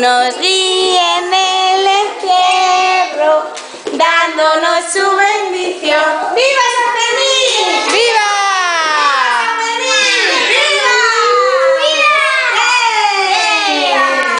Nos guía en el entierro, dándonos un